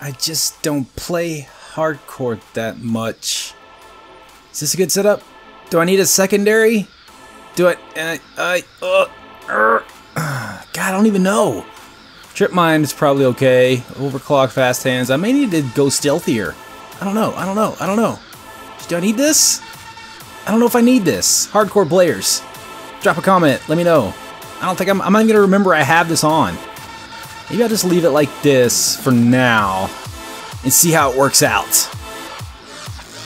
I just don't play hardcore that much. Is this a good setup? Do I need a secondary? Do it. Uh, I. Uh, uh, God, I don't even know. Trip mine is probably okay. Overclock fast hands. I may need to go stealthier. I don't know. I don't know. I don't know. Do I need this? I don't know if I need this. Hardcore players, drop a comment. Let me know. I don't think I'm. I'm not gonna remember I have this on. Maybe I'll just leave it like this for now and see how it works out.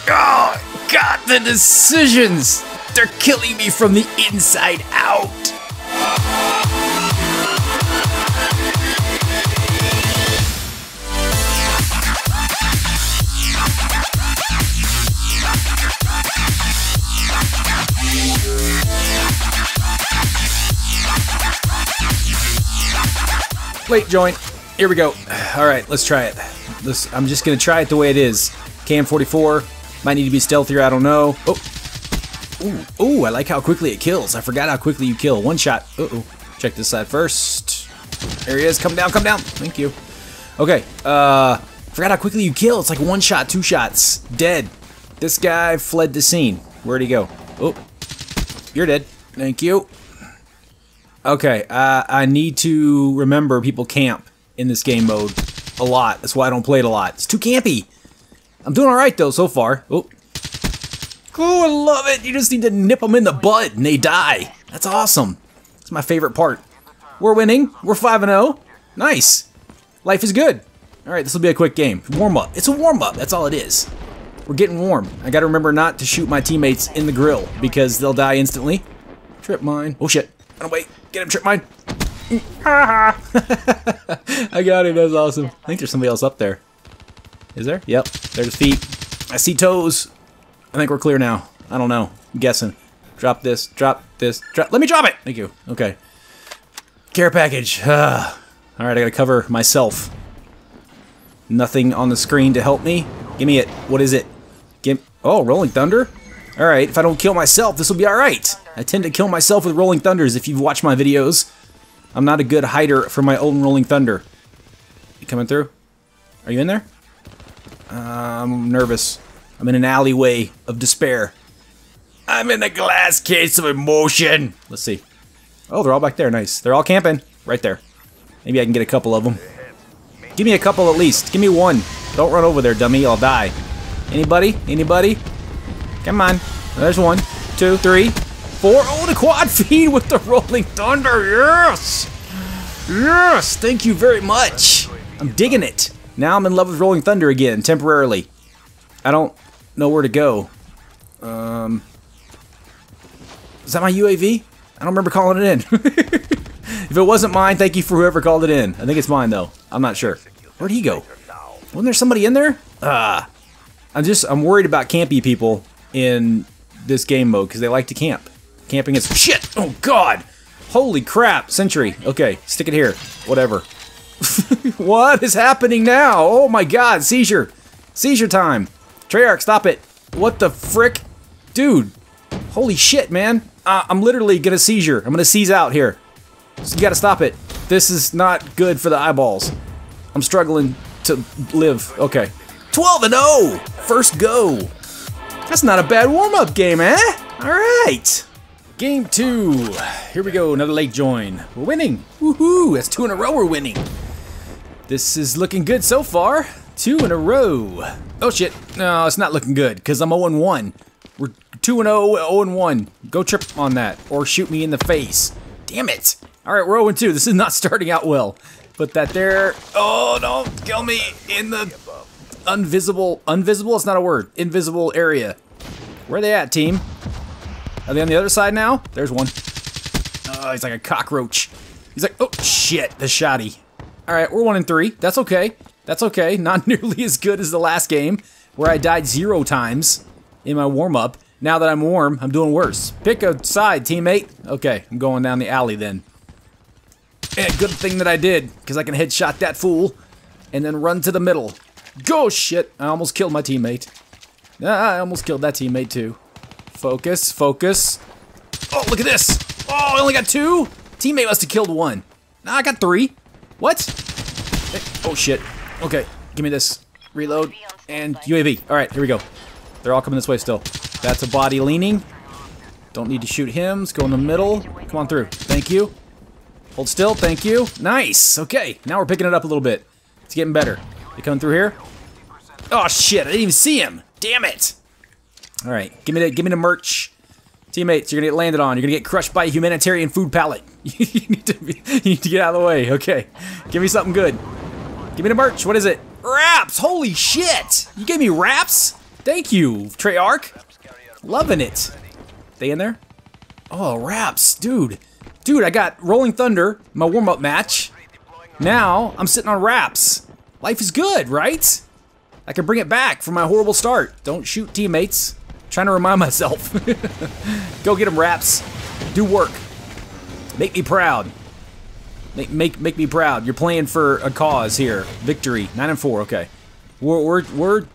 Oh, God, the decisions! They're killing me from the inside out! Late joint. Here we go. All right, let's try it. This, I'm just gonna try it the way it is. KN44 might need to be stealthier. I don't know. Oh, ooh, ooh! I like how quickly it kills. I forgot how quickly you kill. One shot. Uh oh. Check this side first. There he is. Come down. Come down. Thank you. Okay. Uh, forgot how quickly you kill. It's like one shot, two shots, dead. This guy fled the scene. Where'd he go? Oh, you're dead. Thank you. Okay, uh, I need to remember people camp in this game mode a lot. That's why I don't play it a lot. It's too campy. I'm doing alright though so far. Oh. Oh, I love it. You just need to nip them in the butt and they die. That's awesome. That's my favorite part. We're winning. We're 5-0. Nice. Life is good. Alright, this will be a quick game. Warm up. It's a warm up. That's all it is. We're getting warm. I gotta remember not to shoot my teammates in the grill because they'll die instantly. Trip mine. Oh shit. Run away. Get him, trip mine. I got it. That's awesome. I think there's somebody else up there. Is there? Yep. There's feet. I see toes. I think we're clear now. I don't know. I'm guessing. Drop this. Drop this. Drop. Let me drop it. Thank you. Okay. Care package. Uh, all right. I gotta cover myself. Nothing on the screen to help me. Give me it. What is it? Give. Oh, Rolling Thunder. All right. If I don't kill myself, this will be all right. I tend to kill myself with Rolling Thunders. If you've watched my videos. I'm not a good hider for my own Rolling Thunder. You coming through? Are you in there? Uh, I'm nervous. I'm in an alleyway of despair. I'm in a glass case of emotion. Let's see. Oh, they're all back there. Nice. They're all camping. Right there. Maybe I can get a couple of them. Give me a couple at least. Give me one. Don't run over there, dummy. I'll die. Anybody? Anybody? Come on. There's one, two, three, four. Oh, the quad feed with the Rolling Thunder. Yes! Yes! Thank you very much. I'm digging it. Now I'm in love with Rolling Thunder again, temporarily. I don't know where to go. Um, is that my UAV? I don't remember calling it in. if it wasn't mine, thank you for whoever called it in. I think it's mine, though. I'm not sure. Where'd he go? Wasn't there somebody in there? Ah. I'm just, I'm worried about campy people in this game mode because they like to camp. Camping is shit. Oh god. Holy crap. Sentry. Okay, stick it here. Whatever. what is happening now? Oh my god, seizure. Seizure time. Treyarch, stop it. What the frick? Dude. Holy shit, man. Uh, I'm literally gonna seizure. I'm gonna seize out here. So you gotta stop it. This is not good for the eyeballs. I'm struggling to live. Okay. 12 and 0! First go. That's not a bad warm-up game, eh? Alright. Game two. Here we go, another late join. We're winning. Woohoo! That's two in a row we're winning. This is looking good so far. Two in a row. Oh shit. No, it's not looking good, because I'm 0-1. We're 2-0, 0-1. Go trip on that, or shoot me in the face. Damn it. Alright, we're 0-2. This is not starting out well. Put that there. Oh, don't kill me in the invisible, invisible, it's not a word, invisible area. Where are they at, team? Are they on the other side now? There's one. Oh, he's like a cockroach. He's like, oh, shit, the shotty. All right, we're one and three. That's okay. That's okay. Not nearly as good as the last game, where I died zero times in my warm-up. Now that I'm warm, I'm doing worse. Pick a side, teammate. Okay, I'm going down the alley then. And good thing that I did, because I can headshot that fool and then run to the middle. Go, shit. I almost killed my teammate. Ah, I almost killed that teammate too. Focus, focus. Oh, look at this. Oh, I only got two? Teammate must have killed one. Nah, I got three. What? Eh, oh, shit. Okay. Give me this. Reload. And UAV. Alright, here we go. They're all coming this way still. That's a body leaning. Don't need to shoot him. Let's go in the middle. Come on through. Thank you. Hold still. Thank you. Nice. Okay, now we're picking it up a little bit. It's getting better. You coming through here? Oh shit! I didn't even see him. Damn it! All right, give me the give me the merch, teammates. You're gonna get landed on. You're gonna get crushed by a humanitarian food pallet. you need to be, you need to get out of the way. Okay, give me something good. Give me the merch. What is it? RAPS! Holy shit! You gave me RAPS? Thank you, Treyarch. Loving it. They in there? Oh, RAPS, dude. Dude, I got Rolling Thunder, my warm-up match. Now, I'm sitting on RAPS. Life is good, right? I can bring it back from my horrible start. Don't shoot teammates. Trying to remind myself. Go get them, RAPS. Do work. Make me proud. Make, make make me proud. You're playing for a cause here. Victory. Nine and four. Okay. We're we're we're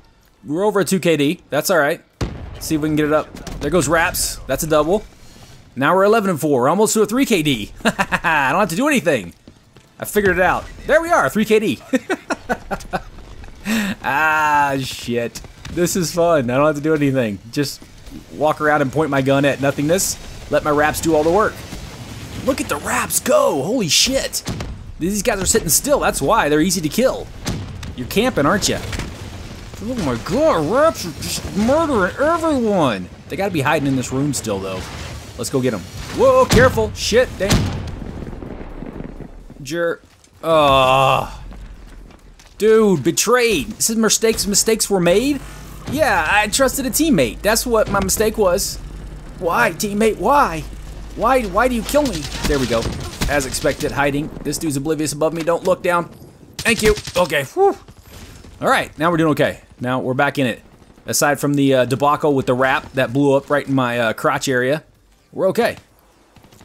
we're over at 2KD. That's all right. See if we can get it up. There goes RAPS. That's a double. Now we're 11 and four. We're almost to a 3KD. I don't have to do anything. I figured it out. There we are. 3KD. ah, shit. This is fun. I don't have to do anything. Just walk around and point my gun at nothingness. Let my RAPS do all the work. Look at the RAPS go! Holy shit! These guys are sitting still, that's why. They're easy to kill. You're camping, aren't you? Oh my god, RAPS are just murdering everyone! They gotta be hiding in this room still, though. Let's go get them. Whoa, careful! Shit, dang. Jer... Oh. Dude, betrayed. This is mistakes mistakes were made? Yeah, I trusted a teammate. That's what my mistake was. Why, teammate? Why? Why why do you kill me? There we go. As expected, hiding. This dude's oblivious above me. Don't look down. Thank you. Okay. Whew. All right, now we're doing okay. Now we're back in it. Aside from the uh, debacle with the wrap that blew up right in my uh, crotch area, we're okay.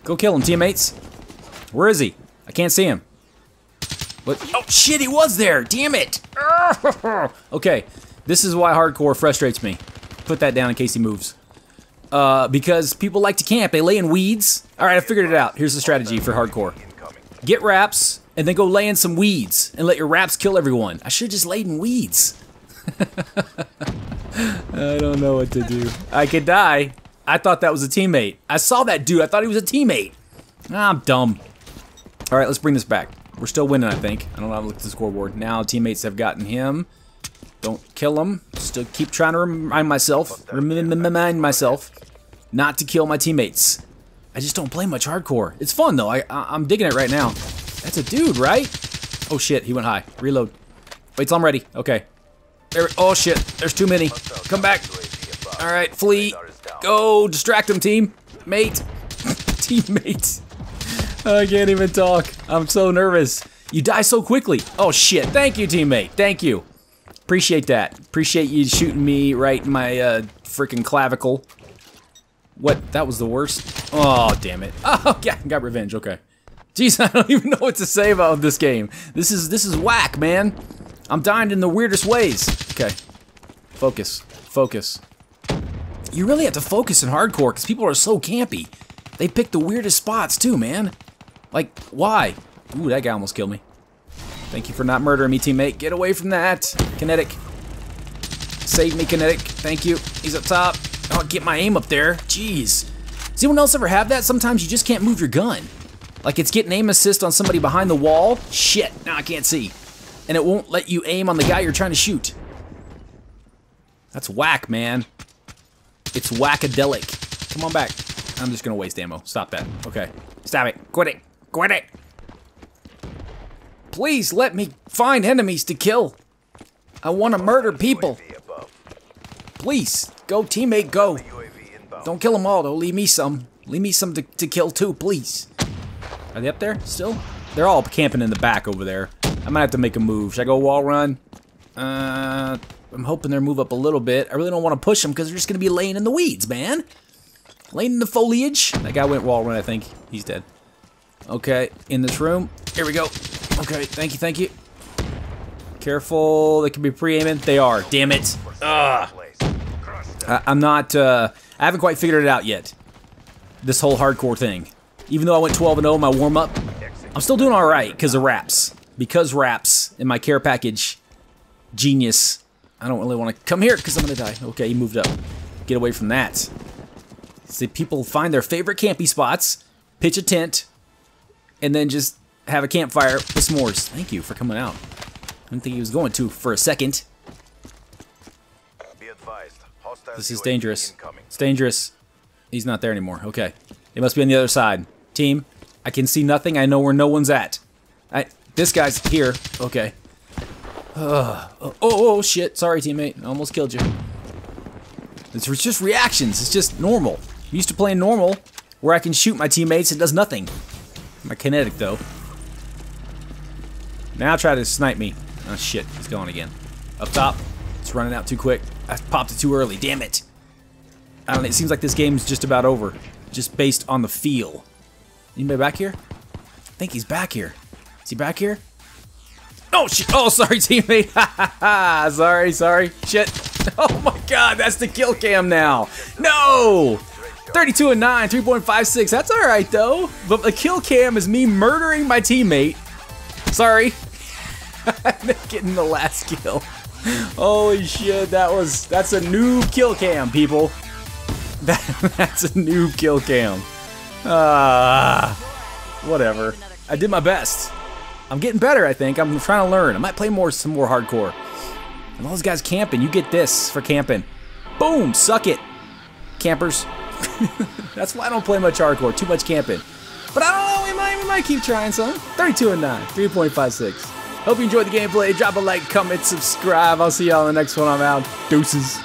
Go kill him, teammates. Where is he? I can't see him. What? Oh shit, he was there! Damn it! okay, this is why hardcore frustrates me. Put that down in case he moves. Uh, because people like to camp. They lay in weeds. All right, I figured it out. Here's the strategy for hardcore. Get RAPS, and then go lay in some weeds, and let your RAPS kill everyone. I should just laid in weeds. I don't know what to do. I could die. I thought that was a teammate. I saw that dude. I thought he was a teammate. Ah, I'm dumb. All right, let's bring this back. We're still winning, I think. I don't know how to look at the scoreboard. Now teammates have gotten him. Don't kill him. Still keep trying to remind myself, remind myself, not to kill my teammates. I just don't play much hardcore. It's fun though. I, I am digging it right now. That's a dude, right? Oh shit, he went high. Reload. Wait till I'm ready. Okay. There. Oh shit. There's too many. Come back. All right, flee. Go. Distract him, team. Mate. Teammate. I can't even talk. I'm so nervous. You die so quickly. Oh shit. Thank you, teammate. Thank you. Appreciate that. Appreciate you shooting me right in my uh, freaking clavicle. What? That was the worst? Oh, damn it. Oh, yeah, got revenge. Okay. Jeez, I don't even know what to say about this game. This is this is whack, man. I'm dying in the weirdest ways. Okay. Focus. Focus. You really have to focus in hardcore because people are so campy. They pick the weirdest spots too, man. Like, why? Ooh, that guy almost killed me. Thank you for not murdering me, teammate. Get away from that. Kinetic. Save me, Kinetic. Thank you. He's up top. Oh, get my aim up there. Jeez. Does anyone else ever have that? Sometimes you just can't move your gun. Like it's getting aim assist on somebody behind the wall. Shit, now I can't see. And it won't let you aim on the guy you're trying to shoot. That's whack, man. It's whackadelic. Come on back. I'm just gonna waste ammo. Stop that. Okay. Stop it. Quit it. Quit it. Please let me find enemies to kill. I want to murder people. Please, go teammate, go. Don't kill them all though, leave me some. Leave me some to, to kill too, please. Are they up there still? They're all camping in the back over there. I might have to make a move. Should I go wall run? Uh, I'm hoping they'll move up a little bit. I really don't want to push them because they're just going to be laying in the weeds, man. Laying in the foliage. That guy went wall run, I think. He's dead. Okay, in this room. Here we go. Okay, thank you, thank you. Careful, they can be pre-aiming. They are, damn it. Ugh. I, am not, uh, I haven't quite figured it out yet. This whole hardcore thing. Even though I went 12 and 0 in my warm up, I'm still doing alright because of RAPS. Because RAPS in my care package genius. I don't really want to come here because I'm going to die. Okay, he moved up. Get away from that. See, people find their favorite campy spots, pitch a tent, and then just have a campfire with s'mores. Thank you for coming out. I didn't think he was going to for a second. This is dangerous. It's dangerous. He's not there anymore. Okay. It must be on the other side. Team, I can see nothing. I know where no one's at. I, this guy's here. Okay. Uh, oh, oh, shit. Sorry, teammate. I almost killed you. It's just reactions. It's just normal. I'm used to playing normal, where I can shoot my teammates. It does nothing. My kinetic, though. Now try to snipe me. Oh, shit. He's going again. Up top. It's running out too quick. I popped it too early. Damn it. I don't know. It seems like this game's just about over. Just based on the feel. Anybody back here? I think he's back here. Is he back here? Oh, shit. Oh, sorry, teammate. sorry, sorry. Shit. Oh, my God. That's the kill cam now. No. 32 and 9, 3.56. That's all right, though. But the kill cam is me murdering my teammate. Sorry. Getting the last kill. Holy shit, that was, that's a new kill cam, people. That, that's a new kill cam. Ah, uh, whatever. I did my best. I'm getting better, I think. I'm trying to learn. I might play more, some more hardcore. And all those guys camping, you get this for camping. Boom, suck it, campers. That's why I don't play much hardcore, too much camping. But I don't know, we might, we might keep trying some. 32 and 9, 3.56. Hope you enjoyed the gameplay. Drop a like, comment, subscribe. I'll see y'all in the next one. I'm out. Deuces.